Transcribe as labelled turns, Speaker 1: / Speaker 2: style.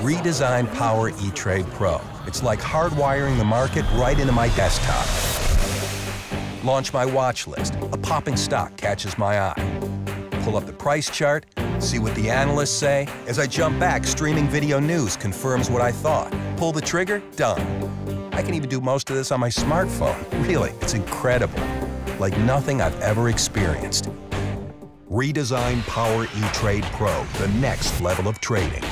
Speaker 1: Redesigned Power E-Trade Pro. It's like hardwiring the market right into my desktop. Launch my watch list. A popping stock catches my eye. Pull up the price chart, see what the analysts say. As I jump back, streaming video news confirms what I thought. Pull the trigger, done. I can even do most of this on my smartphone. Really, it's incredible. Like nothing I've ever experienced. Redesign Power E-Trade Pro, the next level of trading.